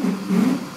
Mm-hmm.